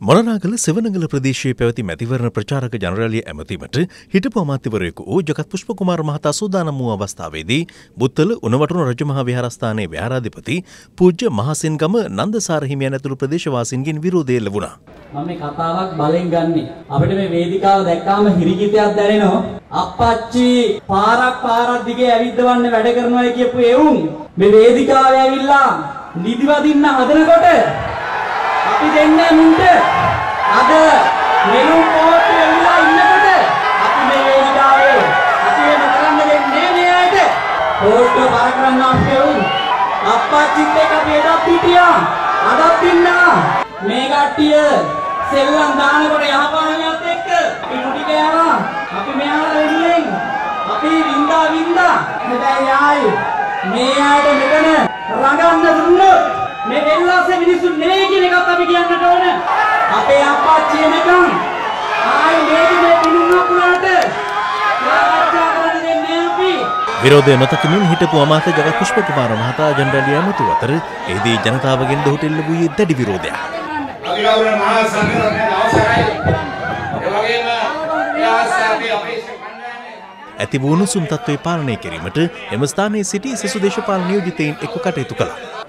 මොනනාගල සෙවනගල ප්‍රදේශයේ පැවති මැතිවරණ ප්‍රචාරක ජනරලිය ඇමතීමට හිටපු අමාත්‍යවරයෙකු වූ ජගත් පුෂ්පකුමාර මහතා සූදානම් වූ අවස්ථාවේදී බුත්තල උණවටුන රජමහා විහාරස්ථානයේ විහාරාධිපති පූජ්‍ය මහසෙන්ගම නන්දසාර හිමියන් ඇතුළු ප්‍රදේශවාසීන්ගෙන් විරෝධය ලැබුණා. මම මේ කතාවක් බලෙන් ගන්නෙ. අපිට මේ වේදිකාව දැක්කාම හිරිකිතයක් දැනෙනවා. අප්පච්චි පාරක් පාරක් දිගේ ඇවිද්දවන්න වැඩ කරනවා කියපු එවුන් මේ වේදිකාවේ ඇවිල්ලා නිදිවදින්න හදනකොට අපි දෙන්නේ මුන්ට. අද මෙලුම් පොත් වෙලා ඉන්නකොට අපි මේ වේදිකාවේ අපි වෙන කරන්න දෙන්නේ මේ අයට. පොත් බර කරන්න අපේවුන් අප්පච්චිත් එක්ක අපි එදත් හිටියා අදත් ඉන්නා. මේ කට්ටිය සෙල්ලම් දානකොට යහපානියත් එක්ක අපි නුටි කෑවා අපි මෙයාලා වෙනුවෙන් අපි වින්දා වින්දා. හැබැයි ආයි මේ ආයත මෙතන රඟන්න එනකම් ආයි මේක මේ පිනුම් අපුලාට සාකච්ඡා කරන්න දෙන්නේ අපි. විරෝධය නොතකමින් හිටපු අමාත්‍ය ජගත් පුෂ්පකුමාර මහතා ජනරලිය ඇමතු අතර එහිදී ජනතාවගෙන් ද ඔහුට එල්ල වූයේ දැඩි විරෝධයක්. අධිගෞරව මහා සංඝරත්නයේ අවසරයි. ඒ වගේම ඒ අවස්ථාවේ අපේ ඇති වූ උණුසුම් තත්ත්වය පාලනය කිරීමට එම ස්ථානයේ සිටි සෙසු දේශපාලන නියෝජිතයින් එක්ව කටයුතු කළා.